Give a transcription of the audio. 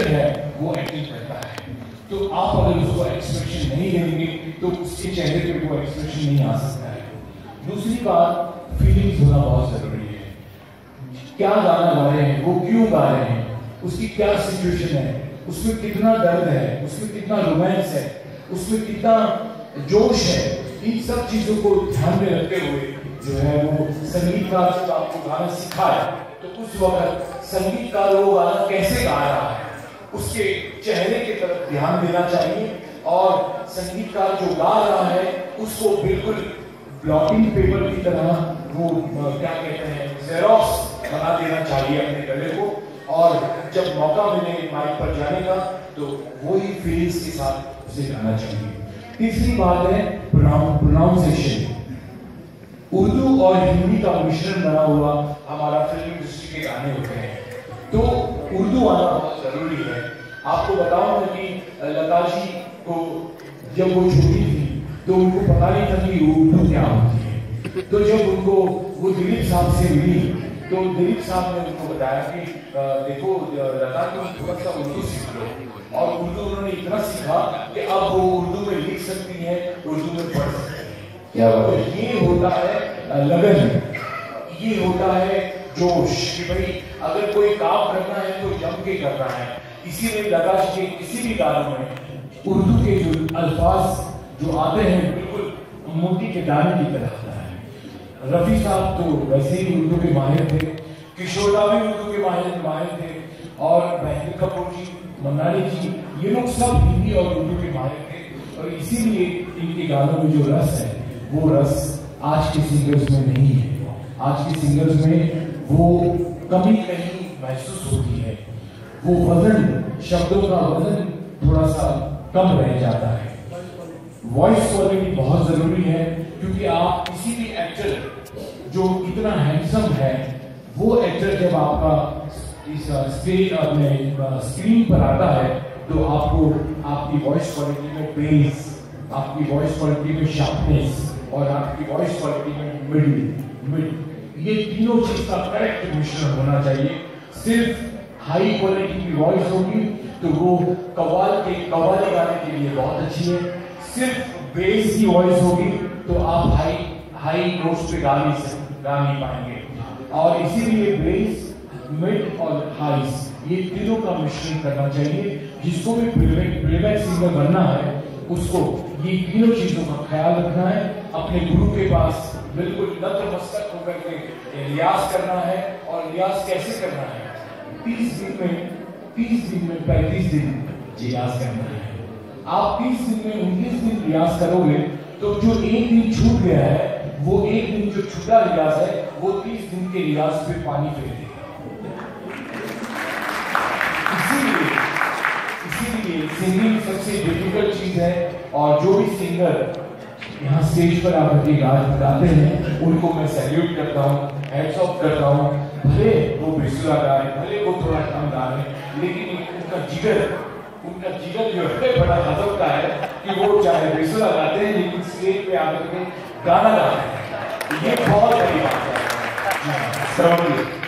Actor है। वो acting करता है। तो आप अगर उसको एक्सप्रेशन नहीं देंगे तो उसके चेहरे पे वो एक्सप्रेशन नहीं आ सकता है। दूसरी बात फीलिंग्स होना बहुत ज़रूरी है। क्या गाना गा रहे हैं? वो क्यों गा रहे हैं? उसकी क्या सिचुएशन है? उसमें कितना दर्द है? उसमें कितना रोमांस है? उसमें कितना जोश है? इन सब चीज़ों को ध्यान में रखते हुए जो है वो संगीतकार जब आपको गाना सिखाए तो उस वक्त संगीतकार वो गाना कैसे गा रहा है? उसके चेहरे की तरफ़ ध्यान देना चाहिए और संगीतकार जो गा रहा है, उसको बिल्कुल ब्लॉटिंग पेपर की तरह वो क्या कहते हैं जेरोक्स बना देना चाहिए अपने गले को। और जब मौका मिले माइक पर जाने का तो वही फीलिंग्स के साथ उसे गाना चाहिए। तीसरी बात है प्रोनाउंसिएशन उर्दू और हिंदी का मिश्रण बना हुआ हमारा फ़िल्म इंडस्ट्री के गाने होते हैं। तो उर्दू आना बहुत ज़रूरी है। आपको बताऊँ कि लता जी को जब वो छोटी थी तो उनको पता नहीं था कि उर्दू क्या होती है। तो जब उनको वो दिलीप साहब से मिली तो दिलीप साहब ने उनको बताया कि देखो लता तुम थोड़ा सा उर्दू सीख लो। और उर्दू उन्होंने इतना सीखा कि अब वो उर्दू में लिख सकती है उर्दू में पढ़ सकती है। क्या तो ये होता है लगन। ये होता है जोश कि भाई, अगर कोई काम करना है तो जम के करना है। इसीलिए लगा कि किसी भी गानों में। उर्दू के जो अल्फाज जो आते हैं, बिल्कुल मोती के दाने की तरह आता है। रफी साहब तो वैसे ही उर्दू के माहिर थे किशोरा भी उर्दू के माहिर माहिर थे, और महेंद्र कपूर जी मनाली जी, ये लोग सब हिंदी और उर्दू के माहिर थे। और इसीलिए इनके गानों में जो रस है, वो रस आज के सिंगर्स में नहीं है। आज के सिंगर्स में वो कमी कहीं महसूस होती है। वो वज़न, शब्दों का वज़न थोड़ा सा कम रह जाता है। वॉइस क्वालिटी बहुत ज़रूरी है, क्योंकि आप किसी भी एक्टर जो इतना हैंडसम है, वो एक्टर जब आपका इस स्टेज अपने स्क्रीन पर आता है तो आपको आपकी वॉइस क्वालिटी में बेस आपकी वॉइस क्वालिटी में शार्पनेस और आपकी वॉइस क्वालिटी में मिड मिड ये तीनों चीज़ का करेक्ट मिश्रण होना चाहिए। सिर्फ़ हाई क्वालिटी की वॉइस होगी तो वो कवाल के कवाली गाने के लिए बहुत अच्छी है। सिर्फ़ बेस की वॉइस होगी तो आप हाई हाई नोट्स पे गा नहीं गा नहीं पाएँगे। और इसीलिए बेस मिड और हाइस ये तीनों का मिश्रण करना चाहिए। जिसको भी प्लेबैक सिंगर बनना है, उसको, ये तीनों चीज़ों का ख्याल रखना है। अपने गुरु के पास बिल्कुल नतमस्तक होकर के रियाज करना है और रियाज कैसे करना है? तीस दिन में, तीस दिन में, पैंतीस दिन रियाज करना है। आप तीस दिन में उन्नीस दिन रियाज करोगे तो जो एक दिन छूट गया है, वो एक दिन जो छूटा रियाज है, वो तीस दिन के रियाज पे पानी फेर देगा सिंगिंग सबसे डिफ़िकल्ट चीज़ है और जो भी सिंगर यहाँ स्टेज पर आकर के गाज गाते हैं, उनको मैं सैल्यूट करता हूँ हैट्स ऑफ़ करता हूँ। भले वो बिस्ला गाए भले वो थोड़ा कम गा लेकिन उनका जिगर उनका जिगर जो है, बड़ा गजब का है कि वो चाहे बिस्ला गाते हैं, लेकिन स्टेज पे आकर के गाना गाते हैं। ये बहुत बड़ी बात है।